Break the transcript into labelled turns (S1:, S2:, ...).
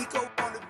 S1: Nico on the